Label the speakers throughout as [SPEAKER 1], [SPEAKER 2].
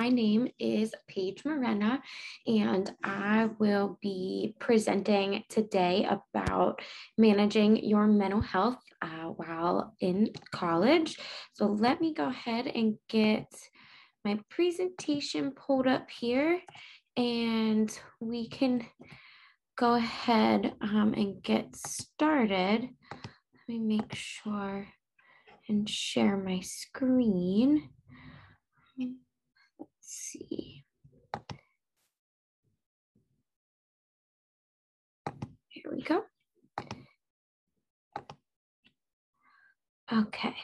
[SPEAKER 1] my name is Paige Marenah, and I will be presenting today about managing your mental health uh, while in college. So let me go ahead and get my presentation pulled up here, and we can go ahead um, and get started. Let me make sure and share my screen. See. Here we go. Okay.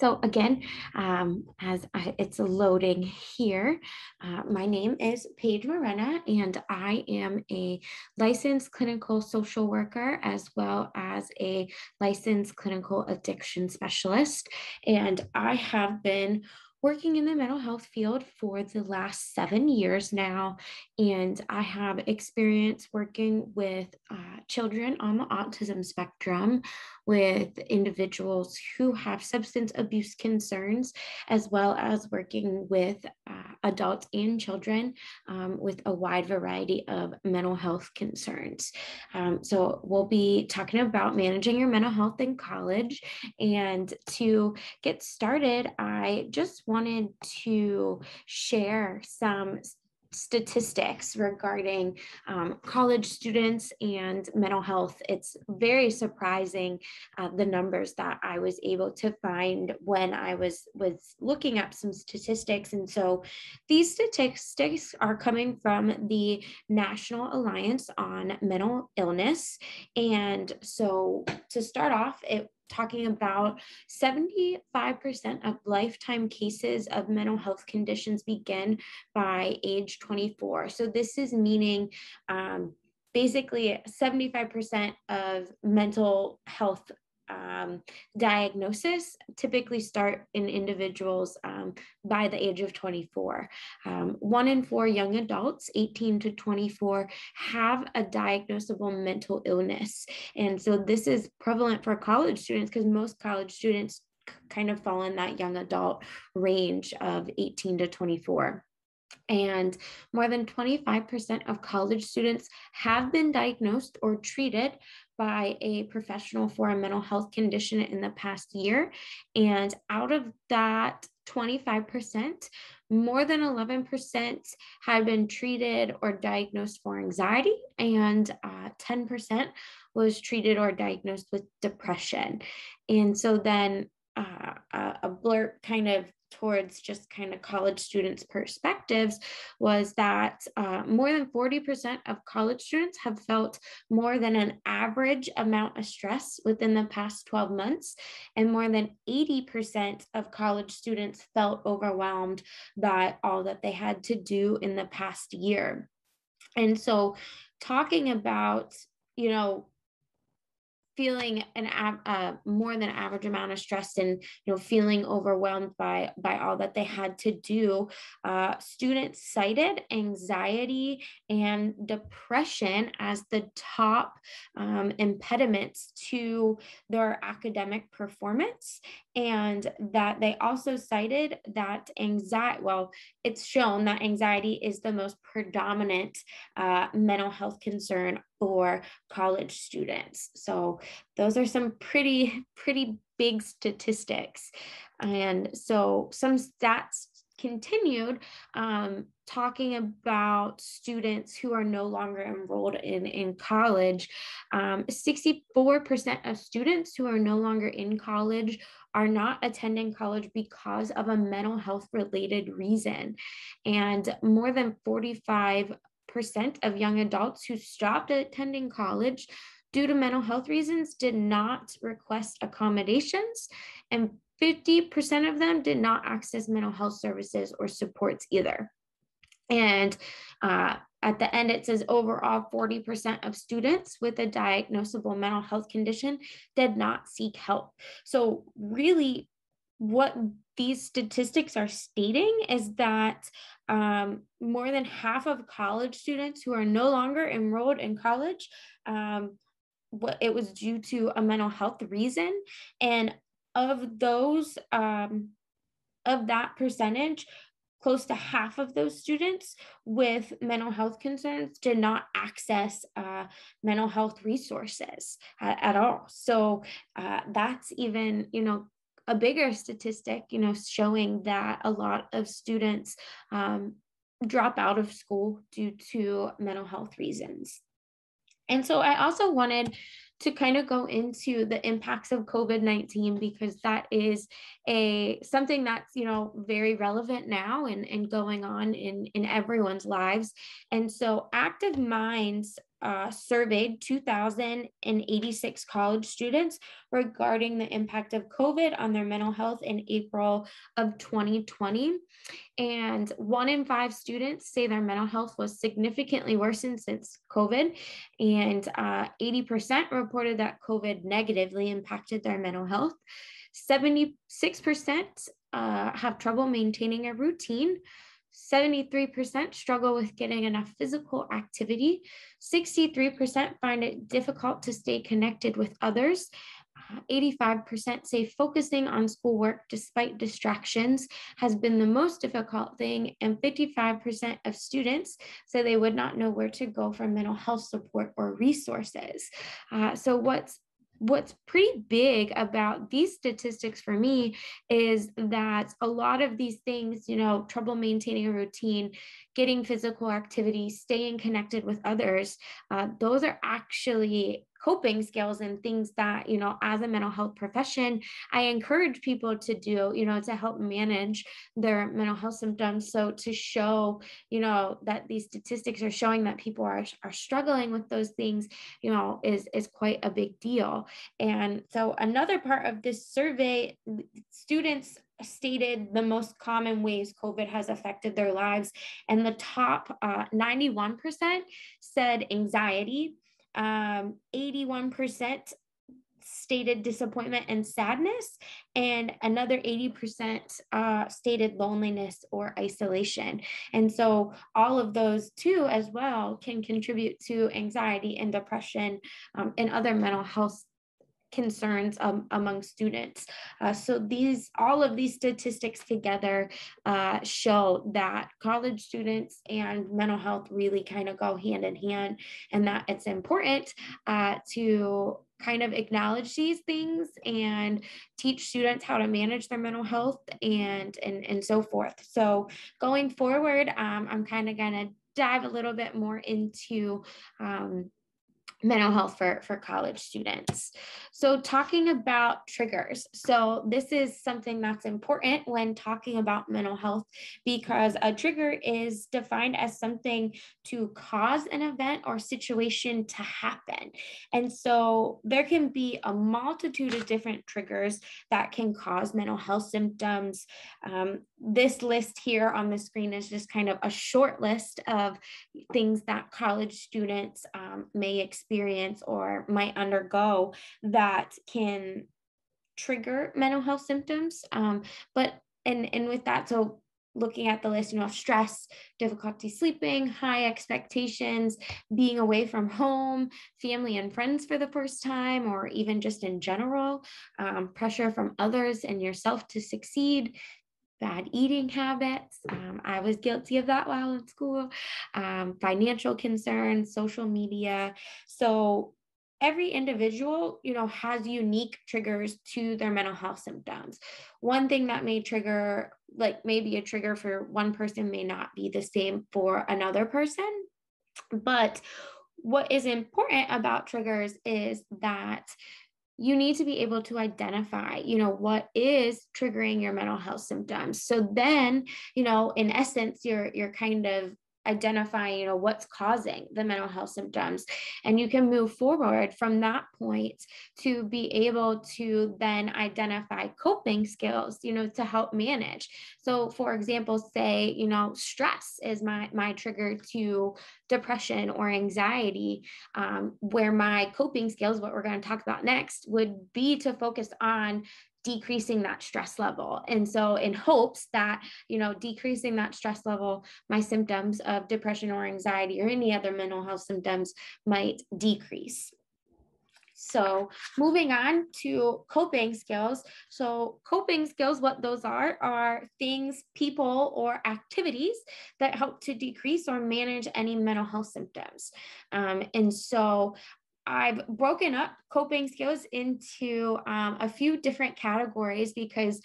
[SPEAKER 1] So again, um, as I, it's loading here, uh, my name is Paige Marenah, and I am a licensed clinical social worker as well as a licensed clinical addiction specialist. And I have been working in the mental health field for the last seven years now, and I have experience working with uh, children on the autism spectrum, with individuals who have substance abuse concerns, as well as working with uh, adults and children um, with a wide variety of mental health concerns. Um, so, we'll be talking about managing your mental health in college. And to get started, I just wanted to share some statistics regarding um, college students and mental health. It's very surprising uh, the numbers that I was able to find when I was was looking up some statistics. And so these statistics are coming from the National Alliance on Mental Illness. And so to start off, it talking about 75% of lifetime cases of mental health conditions begin by age 24. So, this is meaning um, basically 75% of mental health um, diagnosis typically start in individuals um, by the age of 24. Um, one in four young adults, 18 to 24, have a diagnosable mental illness. And so this is prevalent for college students because most college students kind of fall in that young adult range of 18 to 24. And more than 25% of college students have been diagnosed or treated by a professional for a mental health condition in the past year. And out of that 25%, more than 11% had been treated or diagnosed for anxiety, and uh, 10% was treated or diagnosed with depression. And so then uh, a blurb kind of towards just kind of college students' perspectives was that uh, more than 40% of college students have felt more than an average amount of stress within the past 12 months, and more than 80% of college students felt overwhelmed by all that they had to do in the past year. And so, talking about, you know, feeling an uh, more than average amount of stress and you know feeling overwhelmed by by all that they had to do uh, students cited anxiety and depression as the top um, impediments to their academic performance and that they also cited that anxiety well it's shown that anxiety is the most predominant uh, mental health concern for college students. So those are some pretty, pretty big statistics. And so some stats continued um, talking about students who are no longer enrolled in, in college. Um, 64% of students who are no longer in college are not attending college because of a mental health related reason. And more than 45 percent of young adults who stopped attending college due to mental health reasons did not request accommodations, and 50% of them did not access mental health services or supports either. And uh, at the end, it says overall 40% of students with a diagnosable mental health condition did not seek help. So, really, what these statistics are stating is that um, more than half of college students who are no longer enrolled in college, um, what it was due to a mental health reason, and of those, um, of that percentage, close to half of those students with mental health concerns did not access uh, mental health resources at, at all. So uh, that's even, you know, a bigger statistic, you know, showing that a lot of students um, drop out of school due to mental health reasons. And so I also wanted to kind of go into the impacts of COVID-19 because that is a something that's you know very relevant now and, and going on in, in everyone's lives. And so Active Minds uh, surveyed 2,086 college students regarding the impact of COVID on their mental health in April of 2020. And one in five students say their mental health was significantly worsened since COVID. And uh, 80% reported that COVID negatively impacted their mental health. 76% uh, have trouble maintaining a routine. 73% struggle with getting enough physical activity. 63% find it difficult to stay connected with others. 85% say focusing on schoolwork despite distractions has been the most difficult thing, and 55% of students say they would not know where to go for mental health support or resources. Uh, so, what's what's pretty big about these statistics for me is that a lot of these things, you know, trouble maintaining a routine, getting physical activity, staying connected with others, uh, those are actually coping skills and things that you know as a mental health profession i encourage people to do you know to help manage their mental health symptoms so to show you know that these statistics are showing that people are, are struggling with those things you know is is quite a big deal and so another part of this survey students stated the most common ways COVID has affected their lives. And the top uh, 91% said anxiety, um, 81% stated disappointment and sadness, and another 80% uh, stated loneliness or isolation. And so, all of those too, as well, can contribute to anxiety and depression um, and other mental health concerns um, among students. Uh, so these, all of these statistics together uh, show that college students and mental health really kind of go hand in hand and that it's important uh, to kind of acknowledge these things and teach students how to manage their mental health and and, and so forth. So going forward, um, I'm kind of going to dive a little bit more into um, mental health for, for college students. So, talking about triggers. So, this is something that's important when talking about mental health because a trigger is defined as something to cause an event or situation to happen. And so, there can be a multitude of different triggers that can cause mental health symptoms. Um, this list here on the screen is just kind of a short list of things that college students um, may experience or might undergo that can trigger mental health symptoms. Um, but and and with that, so looking at the list, you know, stress, difficulty sleeping, high expectations, being away from home, family and friends for the first time, or even just in general, um, pressure from others and yourself to succeed, bad eating habits. Um, I was guilty of that while in school, um, financial concerns, social media. So every individual, you know, has unique triggers to their mental health symptoms. One thing that may trigger, like maybe a trigger for one person may not be the same for another person. But what is important about triggers is that you need to be able to identify you know what is triggering your mental health symptoms. So then you know in essence you're you're kind of identifying you know what's causing the mental health symptoms. And you can move forward from that point to be able to then identify coping skills you know to help manage. So for example say you know stress is my my trigger to depression or anxiety um, where my coping skills what we're going to talk about next would be to focus on decreasing that stress level. And so in hopes that, you know, decreasing that stress level, my symptoms of depression or anxiety or any other mental health symptoms might decrease. So moving on to coping skills. So coping skills, what those are, are things, people, or activities that help to decrease or manage any mental health symptoms. Um, and so I've broken up coping skills into um, a few different categories because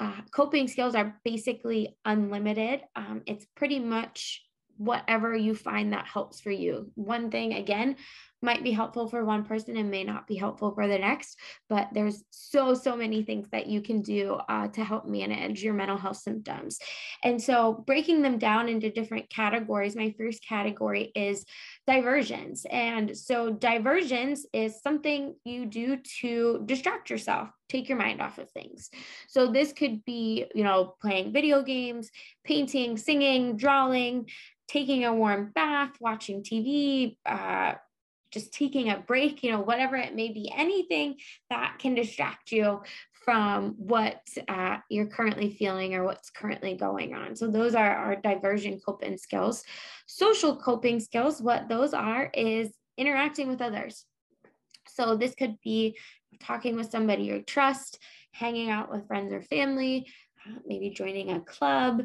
[SPEAKER 1] uh, coping skills are basically unlimited. Um, it's pretty much whatever you find that helps for you. One thing, again, might be helpful for one person and may not be helpful for the next but there's so so many things that you can do uh, to help manage your mental health symptoms. And so breaking them down into different categories my first category is diversions. And so diversions is something you do to distract yourself take your mind off of things. So this could be you know playing video games painting singing drawing taking a warm bath watching tv uh, just taking a break, you know, whatever it may be, anything that can distract you from what uh, you're currently feeling or what's currently going on. So those are our diversion coping skills. Social coping skills, what those are is interacting with others. So this could be talking with somebody you trust, hanging out with friends or family, uh, maybe joining a club,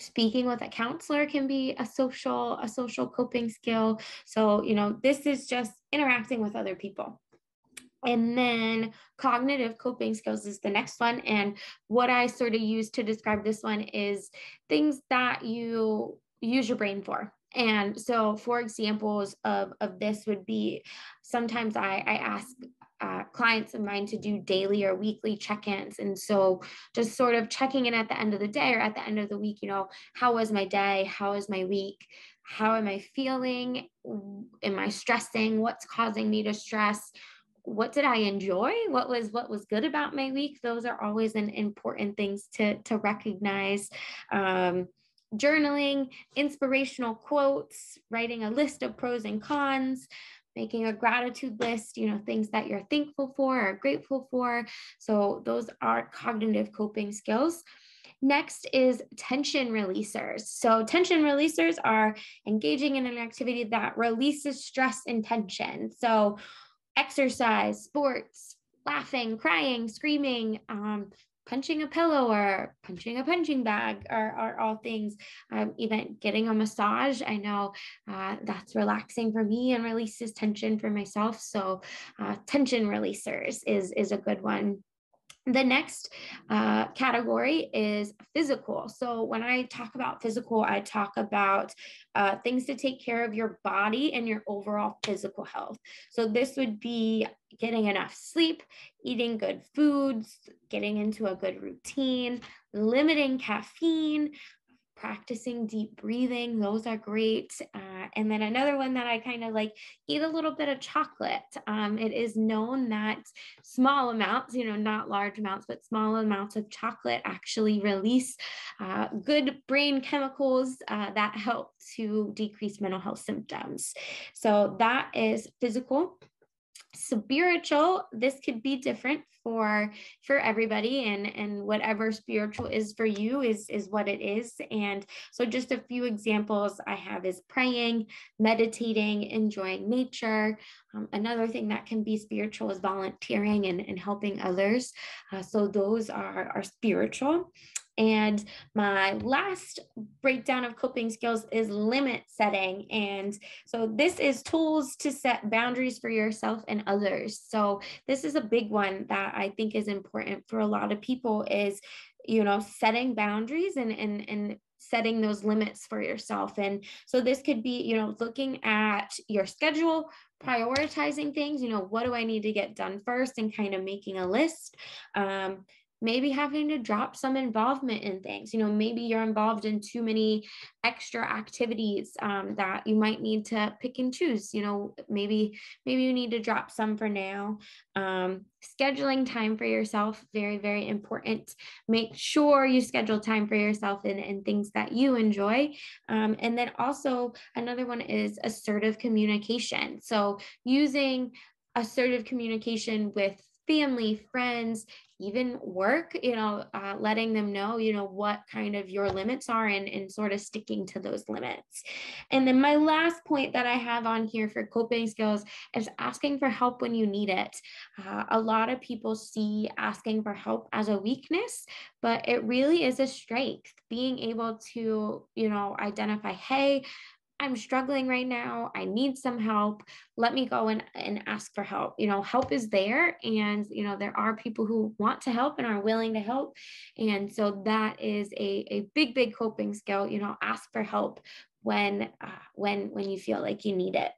[SPEAKER 1] speaking with a counselor can be a social a social coping skill. So you know this is just interacting with other people. And then cognitive coping skills is the next one. And what i sort of use to describe this one is things that you use your brain for. And so for examples of, of this would be sometimes I, I ask uh, clients of mine to do daily or weekly check-ins. And so just sort of checking in at the end of the day or at the end of the week you know how was my day? How was my week? How am i feeling? Am i stressing? What's causing me to stress? What did i enjoy? What was what was good about my week? Those are always an important things to to recognize. Um, journaling inspirational quotes writing a list of pros and cons making a gratitude list, you know, things that you're thankful for or grateful for. So those are cognitive coping skills. Next is tension releasers. So, tension releasers are engaging in an activity that releases stress and tension. So, exercise, sports, laughing, crying, screaming, um, punching a pillow or punching a punching bag are, are all things. Um, even getting a massage, I know uh, that's relaxing for me and releases tension for myself. So uh, tension releasers is, is a good one. The next uh, category is physical. So, when I talk about physical, I talk about uh, things to take care of your body and your overall physical health. So, this would be getting enough sleep, eating good foods, getting into a good routine, limiting caffeine, practicing deep breathing. Those are great. Uh, and then another one that I kind of like eat a little bit of chocolate. Um, it is known that small amounts, you know, not large amounts, but small amounts of chocolate actually release uh, good brain chemicals uh, that help to decrease mental health symptoms. So that is physical spiritual this could be different for for everybody and and whatever spiritual is for you is is what it is. And so just a few examples i have is praying meditating enjoying nature. Um, another thing that can be spiritual is volunteering and, and helping others. Uh, so those are are spiritual and my last breakdown of coping skills is limit setting. And so this is tools to set boundaries for yourself and others. So this is a big one that I think is important for a lot of people is, you know, setting boundaries and and and setting those limits for yourself. And so this could be, you know, looking at your schedule, prioritizing things, you know, what do I need to get done first and kind of making a list. Um, maybe having to drop some involvement in things. You know maybe you're involved in too many extra activities um, that you might need to pick and choose you know maybe maybe you need to drop some for now. Um, scheduling time for yourself very very important. Make sure you schedule time for yourself and, and things that you enjoy. Um, and then also another one is assertive communication. So using assertive communication with family, friends, even work, you know, uh, letting them know, you know, what kind of your limits are and, and sort of sticking to those limits. And then my last point that I have on here for coping skills is asking for help when you need it. Uh, a lot of people see asking for help as a weakness, but it really is a strength. Being able to, you know, identify, hey, I'm struggling right now. I need some help. Let me go and, and ask for help. You know, help is there. And, you know, there are people who want to help and are willing to help. And so that is a, a big, big coping skill, you know, ask for help when, uh, when, when you feel like you need it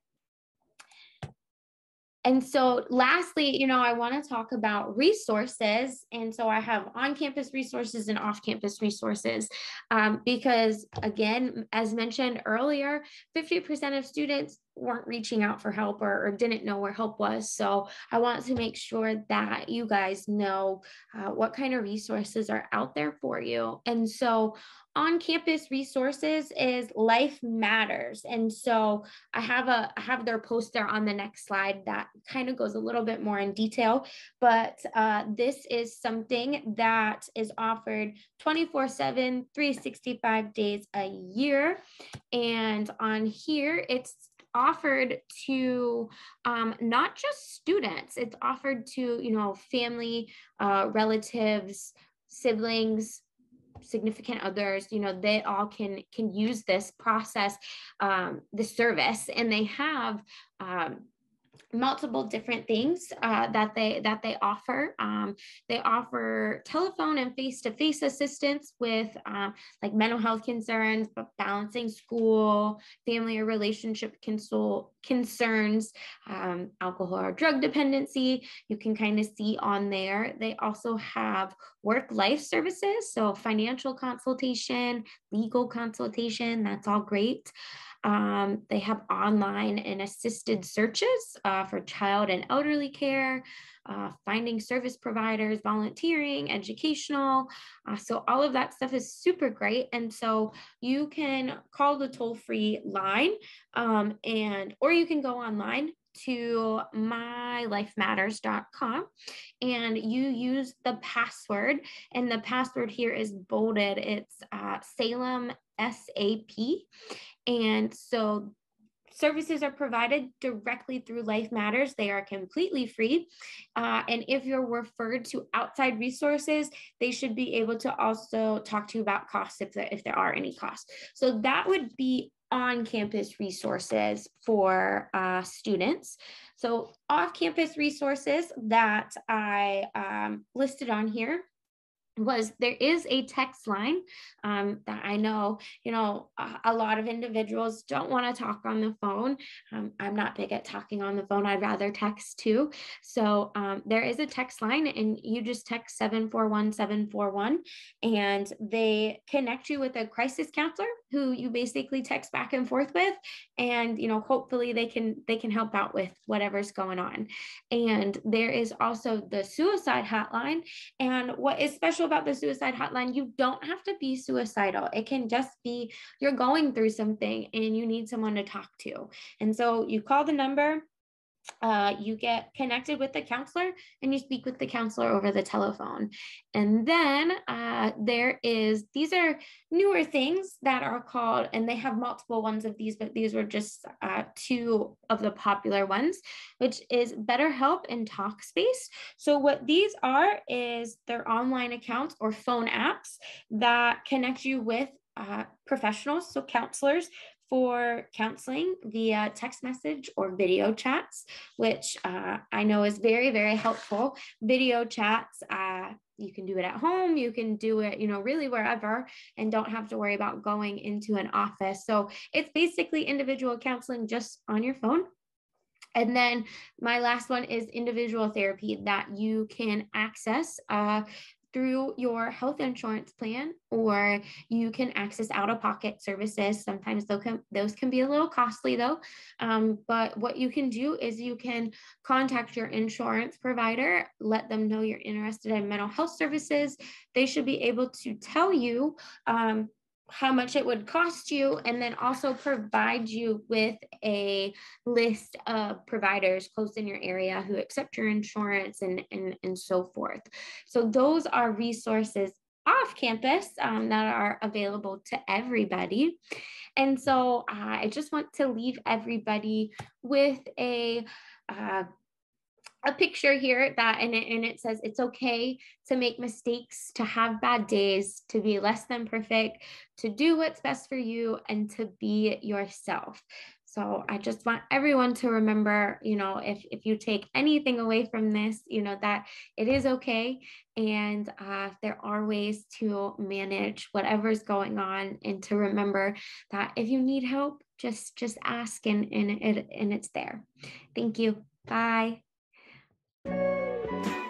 [SPEAKER 1] and so lastly you know i want to talk about resources. And so i have on-campus resources and off-campus resources um, because again as mentioned earlier 50% of students weren't reaching out for help or, or, didn't know where help was. So I want to make sure that you guys know uh, what kind of resources are out there for you. And so on campus resources is Life Matters. And so I have a I have their poster on the next slide that kind of goes a little bit more in detail, but uh, this is something that is offered 24 7, 365 days a year. And on here, it's offered to um, not just students, it's offered to, you know, family, uh, relatives, siblings, significant others you know they all can can use this process um, the service. And they have um, multiple different things uh, that they that they offer. Um, they offer telephone and face-to-face assistance with uh, like mental health concerns, balancing school, family or relationship console concerns, um, alcohol or drug dependency. You can kind of see on there. They also have work-life services, so financial consultation, legal consultation. That's all great. Um, they have online and assisted searches uh, for child and elderly care, uh, finding service providers, volunteering, educational. Uh, so all of that stuff is super great. And so you can call the toll free line um, and, or you can go online to mylifematters.com and you use the password and the password here is bolded it's uh, salem sap and so services are provided directly through Life Matters. They are completely free. Uh, and if you're referred to outside resources, they should be able to also talk to you about costs if there, if there are any costs. So that would be on campus resources for uh, students. So off campus resources that I um, listed on here was there is a text line um, that I know, you know, a, a lot of individuals don't want to talk on the phone. Um, I'm not big at talking on the phone. I'd rather text too. So um, there is a text line and you just text 741 741 and they connect you with a crisis counselor who you basically text back and forth with. And, you know, hopefully they can, they can help out with whatever's going on. And there is also the suicide hotline. And what is special about the suicide hotline, you don't have to be suicidal. It can just be you're going through something and you need someone to talk to. And so you call the number, uh, you get connected with the counselor and you speak with the counselor over the telephone. And then uh, there is, these are newer things that are called, and they have multiple ones of these, but these were just uh, two of the popular ones, which is BetterHelp and Talkspace. So, what these are is their online accounts or phone apps that connect you with uh, professionals, so counselors for counseling via text message or video chats, which uh, I know is very, very helpful. Video chats, uh, you can do it at home, you can do it, you know, really wherever, and don't have to worry about going into an office. So it's basically individual counseling just on your phone. And then my last one is individual therapy that you can access uh, through your health insurance plan or you can access out-of-pocket services. Sometimes those can, those can be a little costly though. Um, but what you can do is you can contact your insurance provider let them know you're interested in mental health services. They should be able to tell you um, how much it would cost you and then also provide you with a list of providers close in your area who accept your insurance and, and, and so forth. So those are resources off campus um, that are available to everybody. And so uh, I just want to leave everybody with a uh, a picture here that and it, and it says it's okay to make mistakes to have bad days to be less than perfect to do what's best for you and to be yourself. So i just want everyone to remember you know if if you take anything away from this you know that it is okay. And uh, there are ways to manage whatever's going on and to remember that if you need help just just ask and and it and it's there. Thank you. Bye Música